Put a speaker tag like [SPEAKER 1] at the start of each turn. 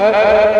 [SPEAKER 1] Uh, uh,